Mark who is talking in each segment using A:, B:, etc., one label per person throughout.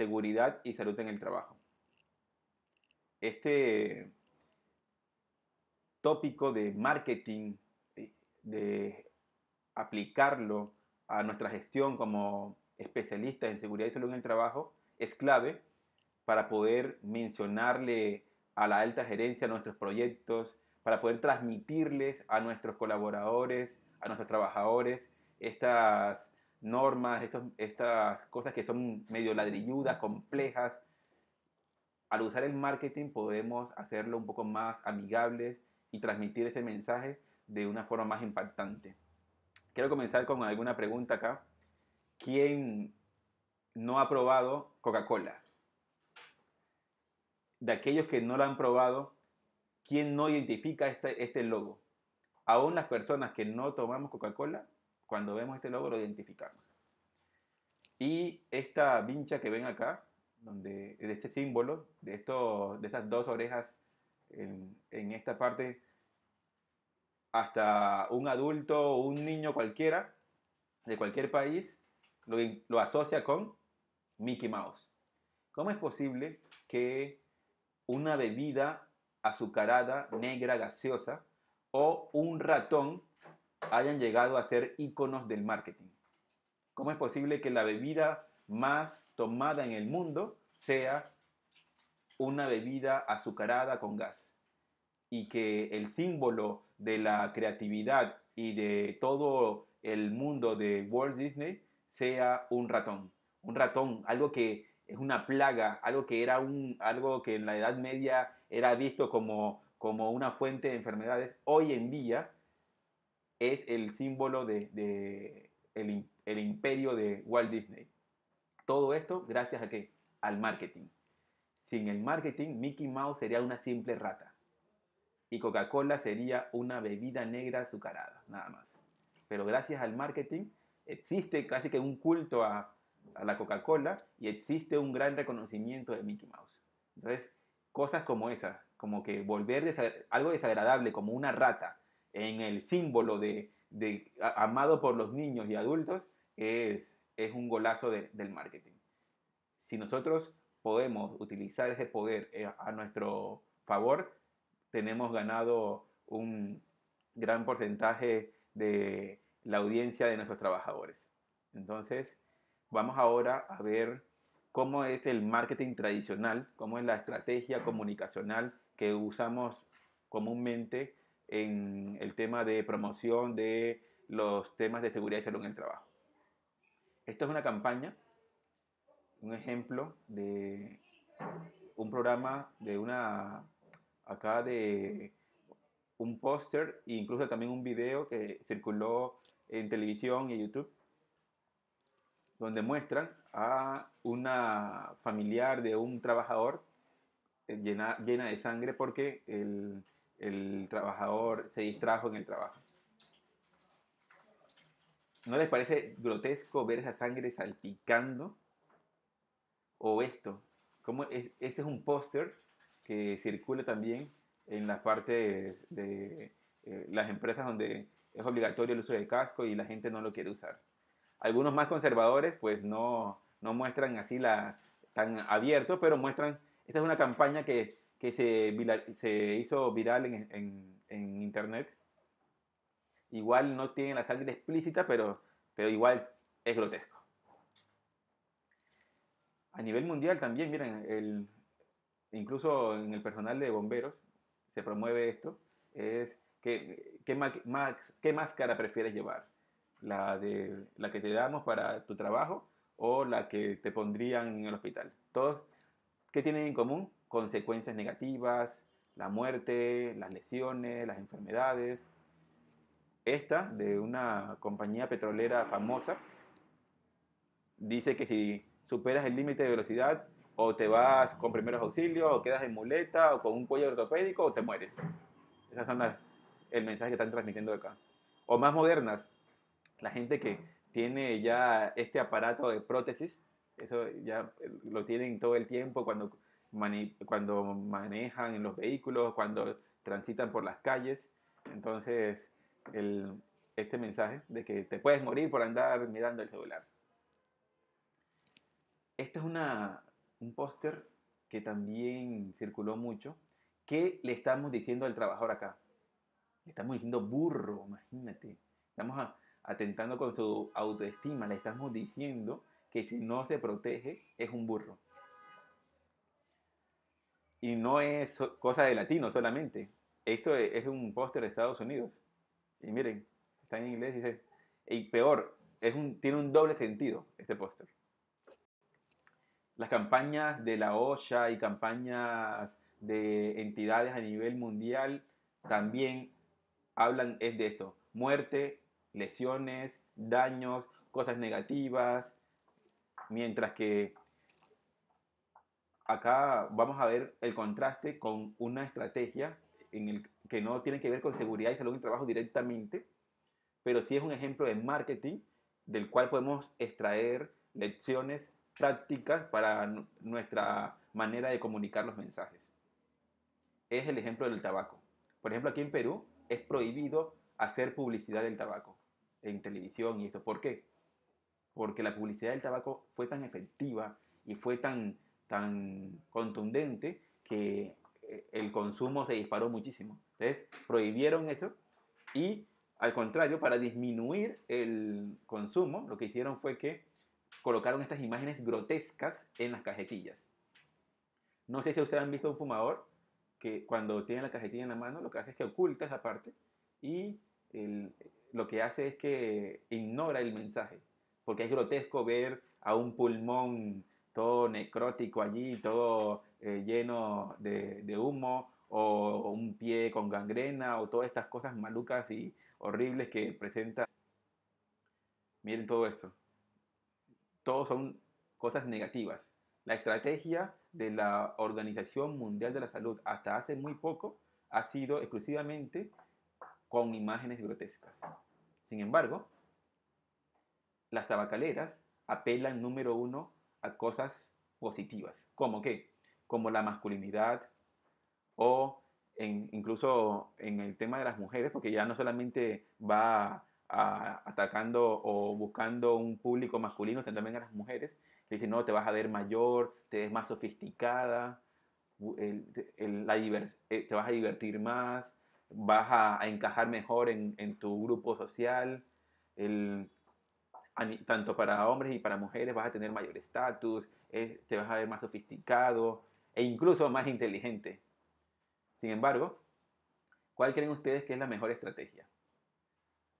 A: seguridad y salud en el trabajo. Este tópico de marketing, eh, de aplicarlo a nuestra gestión como especialistas en seguridad y salud en el trabajo, es clave para poder mencionarle a la alta gerencia nuestros proyectos, para poder transmitirles a nuestros colaboradores, a nuestros trabajadores, estas normas, estas cosas que son medio ladrilludas, complejas. Al usar el marketing podemos hacerlo un poco más amigable y transmitir ese mensaje de una forma más impactante. Quiero comenzar con alguna pregunta acá. ¿Quién no ha probado Coca-Cola? De aquellos que no lo han probado, ¿quién no identifica este, este logo? Aún las personas que no tomamos Coca-Cola, cuando vemos este logo lo identificamos. Y esta vincha que ven acá, donde, de este símbolo, de, esto, de estas dos orejas en, en esta parte, hasta un adulto o un niño cualquiera de cualquier país lo, lo, asocia con Mickey Mouse. ¿Cómo es posible que una bebida azucarada, negra, gaseosa o un ratón hayan llegado a ser iconos del marketing? ¿Cómo es posible que la bebida más tomada en el mundo sea una bebida azucarada con gas? Y que el símbolo de la creatividad y de todo el mundo de Walt Disney sea un ratón. Un ratón, algo que es una plaga, algo que era un, algo que en la Edad Media era visto como, como una fuente de enfermedades, hoy en día es el símbolo de, el, imperio de Walt Disney. Todo esto gracias a qué? Al marketing. Sin el marketing, Mickey Mouse sería una simple rata y Coca-Cola sería una bebida negra azucarada, nada más. Pero gracias al marketing existe casi que un culto a, la Coca-Cola y existe un gran reconocimiento de Mickey Mouse. Entonces, cosas como esas, como que volver algo desagradable como una rata en el símbolo de, amado por los niños y adultos es, es un golazo del marketing. Si nosotros podemos utilizar ese poder eh, a nuestro favor, tenemos ganado un gran porcentaje de la audiencia de nuestros trabajadores. Entonces, vamos ahora a ver cómo es el marketing tradicional, cómo es la estrategia comunicacional que usamos comúnmente en el tema de promoción de los temas de seguridad y salud en el trabajo. Esto es una campaña, un ejemplo de un programa de una acá de un póster e incluso también un video que circuló en televisión y YouTube, donde muestran a una familiar de un trabajador eh, llena, llena de sangre porque el, el trabajador se distrajo en el trabajo. ¿No les parece grotesco ver esa sangre salpicando? O esto, como es, este es un póster que circule también en la parte de, eh, las empresas donde es obligatorio el uso de casco y la gente no lo quiere usar. Algunos más conservadores pues no, no muestran así la, tan abierto, pero muestran, esta es una campaña que, que se, se, hizo viral en, en, en, internet. Igual no tiene la sangre explícita, pero, pero igual es grotesco. A nivel mundial también, miren, el, incluso en el personal de bomberos se promueve esto, es ¿qué, qué, máscara prefieres llevar? ¿La, de, ¿La que te damos para tu trabajo o la que te pondrían en el hospital? Todos, ¿qué tienen en común? Consecuencias negativas, la muerte, las lesiones, las enfermedades. Esta, de una compañía petrolera famosa, dice que si superas el límite de velocidad o te vas con primeros auxilios, o quedas en muleta, o con un cuello ortopédico, o te mueres. Esas son el mensaje que están transmitiendo acá. O más modernas, la gente que tiene ya este aparato de prótesis, eso ya lo tienen todo el tiempo cuando, cuando manejan en los vehículos, cuando transitan por las calles. Entonces, el, este mensaje de que te puedes morir por andar mirando el celular. Esta es una un póster que también circuló mucho. ¿Qué le estamos diciendo al trabajador acá? Le estamos diciendo burro, imagínate. Estamos atentando con su autoestima. Le estamos diciendo que si no se protege es un burro. Y no es cosa de latino solamente. Esto es un póster de Estados Unidos. Y miren, está en inglés y dice, y peor, es un, tiene un doble sentido este póster. Las campañas de la OSHA y campañas de entidades a nivel mundial también hablan es de esto. Muerte, lesiones, daños, cosas negativas. Mientras que acá vamos a ver el contraste con una estrategia en el que no tiene que ver con seguridad y salud y trabajo directamente, pero sí es un ejemplo de marketing del cual podemos extraer lecciones prácticas para nuestra manera de comunicar los mensajes. Es el ejemplo del tabaco. Por ejemplo, aquí en Perú es prohibido hacer publicidad del tabaco en televisión y esto. ¿Por qué? Porque la publicidad del tabaco fue tan efectiva y fue tan, tan contundente que eh, el consumo se disparó muchísimo. Entonces, prohibieron eso y al contrario, para disminuir el consumo, lo que hicieron fue que colocaron estas imágenes grotescas en las cajetillas. No sé si ustedes han visto un fumador que cuando tiene la cajetilla en la mano, lo que hace es que oculta esa parte y lo que hace es que ignora el mensaje. Porque es grotesco ver a un pulmón todo necrótico allí, todo eh, lleno de, humo, o un pie con gangrena, o todas estas cosas malucas y horribles que presenta. Miren todo esto. Todos son cosas negativas. La estrategia de la Organización Mundial de la Salud hasta hace muy poco ha sido exclusivamente con imágenes grotescas. Sin embargo, las tabacaleras apelan número uno a cosas positivas, como qué, como la masculinidad o incluso en el tema de las mujeres, porque ya no solamente va atacando o buscando un público masculino, sino también a las mujeres. Le no, te vas a ver mayor, te ves más sofisticada, la eh, te vas a divertir más, vas a, encajar mejor en, en, tu grupo social. El, tanto para hombres y para mujeres vas a tener mayor estatus, te vas a ver más sofisticado e incluso más inteligente. Sin embargo, ¿cuál creen ustedes que es la mejor estrategia?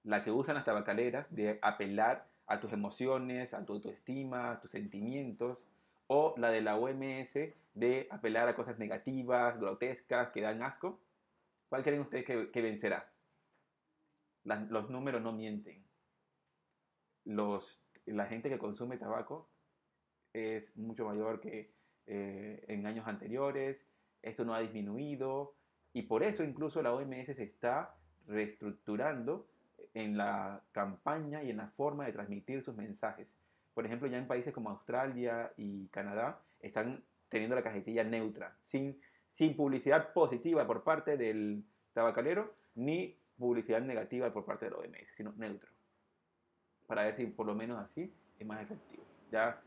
A: La que usan las tabacaleras de apelar a tus emociones, a tu autoestima, a tus sentimientos, o la de la OMS de apelar a cosas negativas, grotescas, que dan asco. ¿Cuál creen ustedes que, vencerá? los números no mienten. La gente que consume tabaco es mucho mayor que eh, en años anteriores esto no ha disminuido y por eso incluso la OMS se está reestructurando en la campaña y en la forma de transmitir sus mensajes. Por ejemplo, ya en países como Australia y Canadá están teniendo la cajetilla neutra, sin, sin publicidad positiva por parte del tabacalero ni publicidad negativa por parte de la OMS, sino neutro. Para si por lo menos así es más efectivo. Ya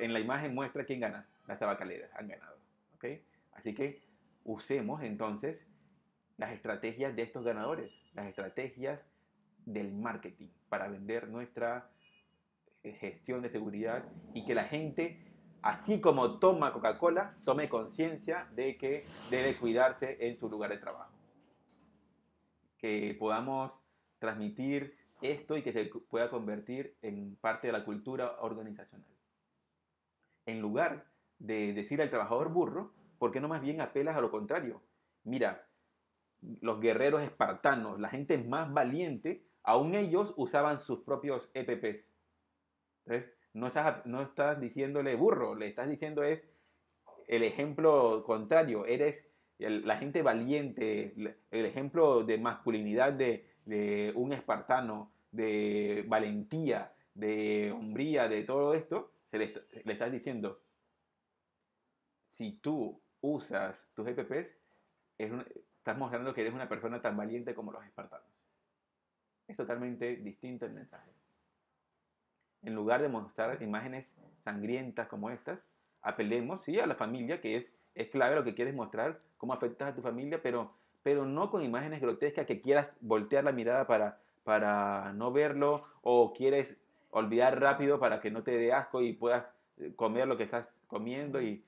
A: en la imagen muestra quién gana. Las tabacaleras han ganado. ¿okay? Así que usemos entonces las estrategias de estos ganadores, las estrategias del marketing para vender nuestra eh, gestión de seguridad y que la gente, así como toma Coca-Cola, tome conciencia de que debe cuidarse en su lugar de trabajo. Que podamos transmitir esto y que se pueda convertir en parte de la cultura organizacional. En lugar de decir al trabajador burro, ¿por qué no más bien apelas a lo contrario? Mira, los guerreros espartanos, la gente más valiente, aún ellos usaban sus propios EPPs. Entonces, no estás, no estás diciéndole burro, le estás diciendo es el ejemplo contrario, eres la gente valiente, el ejemplo de masculinidad de, un espartano, de valentía, de hombría, de todo esto, le, le estás diciendo, si tú usas tus EPPs, estás mostrando que eres una persona tan valiente como los espartanos. Es totalmente distinto el mensaje. En lugar de mostrar imágenes sangrientas como estas, apelemos, sí, a la familia, que es, es clave lo que quieres mostrar, cómo afectas a tu familia, pero, pero no con imágenes grotescas que quieras voltear la mirada para, para no verlo o quieres olvidar rápido para que no te dé asco y puedas eh, comer lo que estás comiendo y,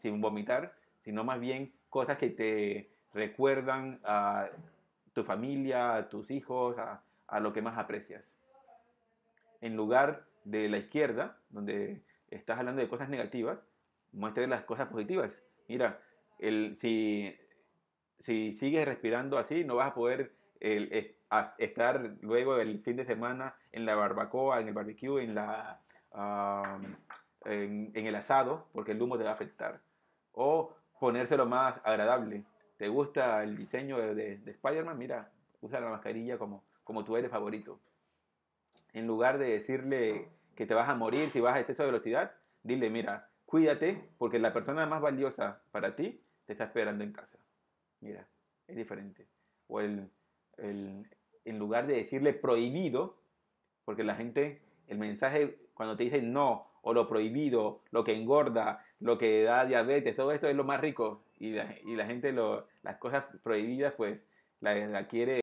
A: sin vomitar, sino más bien cosas que te recuerdan a tu familia, a tus hijos, a, a lo que más aprecias. En lugar de la izquierda, donde estás hablando de cosas negativas, muestre las cosas positivas. Mira, el, si, si sigues respirando así, no vas a poder el, estar luego el fin de semana en la barbacoa, en el barbecue, en, la, en, el asado, porque el humo te va a afectar. O ponérselo más agradable. ¿Te gusta el diseño de, de, de Spider-Man? Mira, usa la mascarilla como, como tu eres favorito. En lugar de decirle que te vas a morir si vas a exceso de velocidad, dile, mira, cuídate porque la persona más valiosa para ti te está esperando en casa. Mira, es diferente. O el, en lugar de decirle prohibido, porque la gente, el mensaje cuando te dicen no, o lo prohibido, lo que engorda, lo que da diabetes, todo esto es lo más rico. Y la, y la gente, lo, las cosas prohibidas, pues la, la quiere